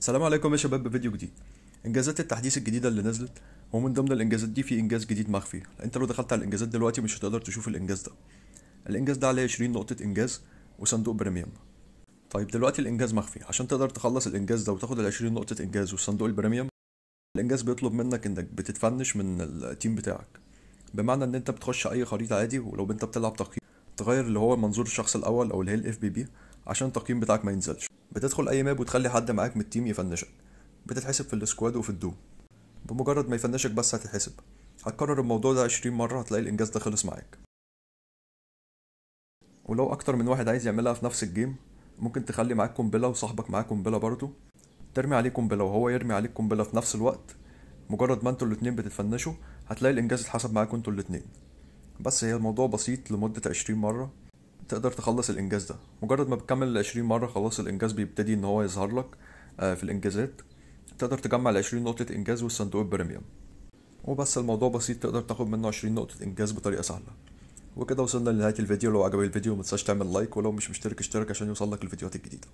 السلام عليكم يا شباب بفيديو جديد. إنجازات التحديث الجديدة اللي نزلت ومن ضمن الإنجازات دي في إنجاز جديد مخفي. أنت لو دخلت على الإنجازات دلوقتي مش هتقدر تشوف الإنجاز ده. الإنجاز ده عليه 20 نقطة إنجاز وصندوق premium. طيب دلوقتي الإنجاز مخفي. عشان تقدر تخلص الإنجاز ده وتاخد ال 20 نقطة إنجاز والصندوق ال premium الإنجاز بيطلب منك إنك بتتفنش من ال team بتاعك. بمعنى إن أنت بتخش أي خريطة عادي ولو أنت بتلعب تقييم تغير اللي هو منظور الشخص الأول أو اللي هي ال FPP عشان التقييم بتاعك ما ينزلش. بتدخل أي map وتخلي حد معاك من ال team يفنشك. بتتحسب في ال squad وفي الدو. بمجرد ما يفنشك بس هتتحسب. هتكرر الموضوع ده 20 مرة هتلاقي الإنجاز ده خلص معاك. ولو أكتر من واحد عايز يعملها في نفس ال game ممكن تخلي معاك قنبلة وصاحبك معاه قنبلة برضه. ترمي عليه قنبلة وهو يرمي عليك قنبلة في نفس الوقت. مجرد ما أنتوا الاتنين بتتفنشوا هتلاقي الإنجاز اتحسب معاكوا أنتوا الاتنين. بس هي الموضوع بسيط لمدة 20 مرة. تقدر تخلص الإنجاز ده. مجرد ما بتكمل ال 20 مرة خلاص الإنجاز بيبتدي إن هو يظهر لك آه، في الإنجازات. تقدر تجمع ال 20 نقطة إنجاز والصندوق ال premium. وبس الموضوع بسيط تقدر تاخد منه 20 نقطة إنجاز بطريقة سهلة. وكده وصلنا لنهاية الفيديو. لو عجبك الفيديو متنساش تعمل like ولو مش مشترك اشترك عشان يوصلك الفيديوهات الجديدة.